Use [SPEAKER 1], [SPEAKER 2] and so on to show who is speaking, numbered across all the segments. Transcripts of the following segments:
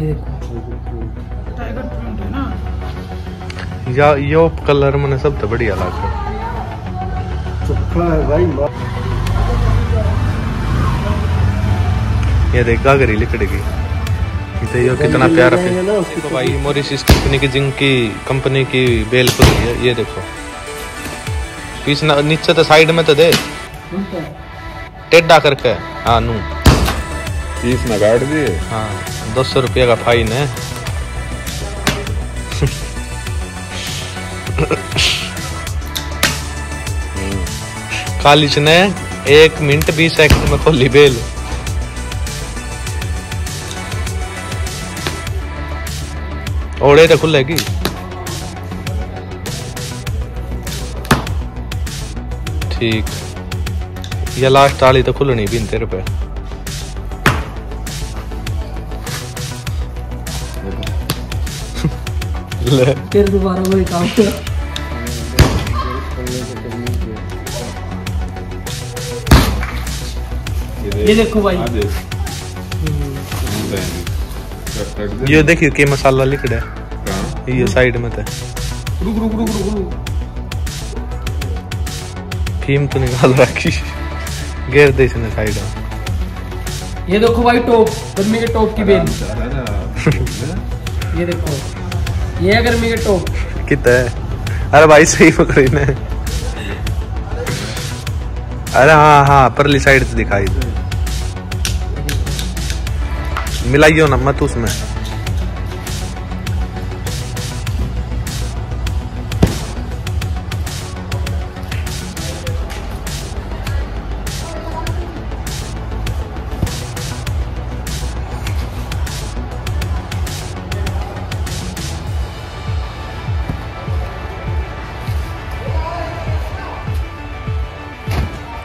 [SPEAKER 1] ये देखो।
[SPEAKER 2] Tiger print है ना?
[SPEAKER 3] या यो कलर मैंने सब तो बढ़िया लगा
[SPEAKER 4] है भाई
[SPEAKER 3] ये देख गागरी लिकड़ेगी ये तो यो कितना प्यारा पे देखो भाई मोरिसिस कंपनी की जिंक की कंपनी की बेल खुली है ये देखो। पीछे नीचे तो साइड में तो दे। टेढ़ा करके। हाँ नू।
[SPEAKER 5] तीस में काट दिए।
[SPEAKER 3] हाँ दो सौ रुपये का फाइन है। कॉलेज ने एक मिनट बीस सेकंड में खोली बेल। ओड़े तो खुलेगी। ठीक। ये लास्ट वाली तो खुलनी भी तेरे पे। ले
[SPEAKER 1] फिर दोबारा वही काम कर। ये देखो भाई।
[SPEAKER 5] हाँ।
[SPEAKER 3] ये देखिए के मसाला लिख रहा
[SPEAKER 5] कहाँ?
[SPEAKER 3] है। ये साइड में था।
[SPEAKER 5] रुक रुक रुक रुक रुक।
[SPEAKER 3] फीम तो निकाल रखी। गेर दे इसने साइड में।
[SPEAKER 1] ये देखो भाई टॉप गर्मी के टॉप की बेल। ये देखो। ये गर्मी के टॉप
[SPEAKER 3] कितना है? अरे भाई, सही पकड़ी ने। अरे हाँ हाँ परली साइड से दिखाई मिलाइयो ना, मत उसमें।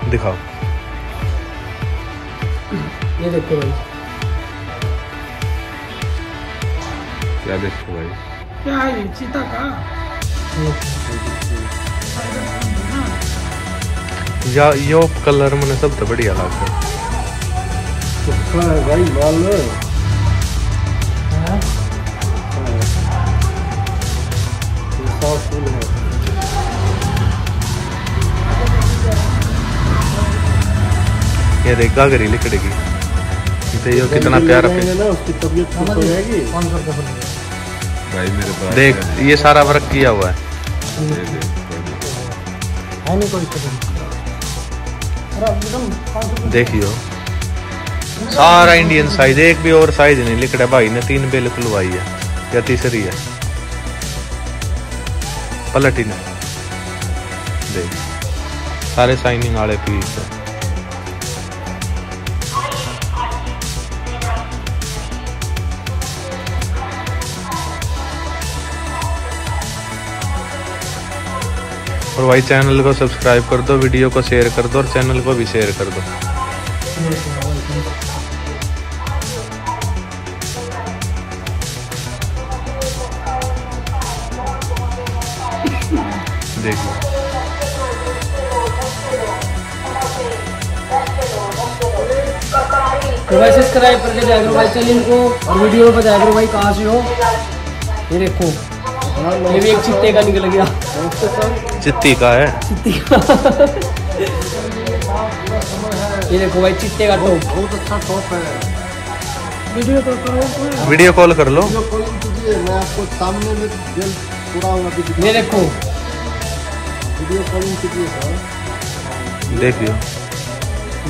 [SPEAKER 3] दिखाओ।
[SPEAKER 1] ये देखो भाई।
[SPEAKER 5] क्या देखो भाई?
[SPEAKER 2] क्या है ये? चीता का?
[SPEAKER 3] या यो कलर मैंने सब तो बढ़िया लगा
[SPEAKER 4] चोखा है भाई माल
[SPEAKER 1] हाँ,
[SPEAKER 4] फूल है।
[SPEAKER 3] ये देख गागरी लिकड़ेगी ये तो यो कितना प्यारा
[SPEAKER 4] हो
[SPEAKER 5] भाई मेरे पास
[SPEAKER 3] देख ये सारा वर्क किया हुआ है। देखियो सारा इंडियन साइज़ एक भी और साइज़ नहीं लिखड़ा भाई ने तीन बेल खुलवाई है या तीसरी है। पलटी ने देख सारे साइनिंग वाले पीस है। और भाई चैनल को सब्सक्राइब कर दो, वीडियो को शेयर कर दो और चैनल को भी शेयर कर दो। देखिए
[SPEAKER 1] तो भाई सब्सक्राइब करके करो भाई चैनल को और वीडियो में बताया भाई कहाँ से हो। ये देखो। ये भी एक चित्ते का निकल गया।
[SPEAKER 3] चित्ती का है।
[SPEAKER 1] चित्ते का। ये देखो भाई चित्ते का टॉप।
[SPEAKER 4] बहुत अच्छा टॉप है।
[SPEAKER 2] वीडियो कॉल करो।
[SPEAKER 3] वीडियो कॉल कर लो।
[SPEAKER 4] वीडियो कॉलिंग मैं आपको सामने में जेल पूरा होगा भी दिखा-
[SPEAKER 1] ये देखो।
[SPEAKER 4] वीडियो कॉलिंग कीजिए सर।
[SPEAKER 3] देखियो।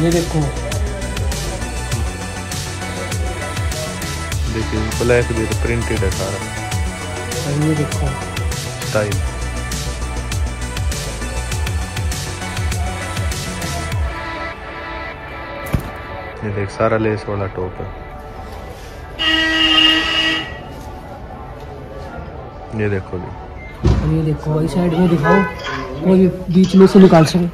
[SPEAKER 1] ये देखो।
[SPEAKER 3] देखिए ब्लैक भी प्रिंटेड है सारा।
[SPEAKER 1] और ये देखो।
[SPEAKER 3] स्टाइल ये देख सारा लेस वाला टॉप है। ये देखो जी।
[SPEAKER 1] ये देखो भाई साइड में दिखाओ वो ये बीच में से निकाल सके।